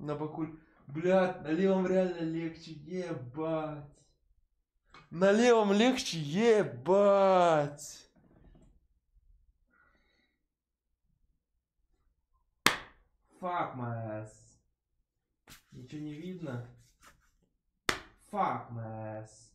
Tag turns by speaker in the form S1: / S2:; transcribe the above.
S1: На боку. Блядь, на левом реально легче, ебать. На левом легче, ебать. Fuck my ass. Ничего не видно? Fuck my ass.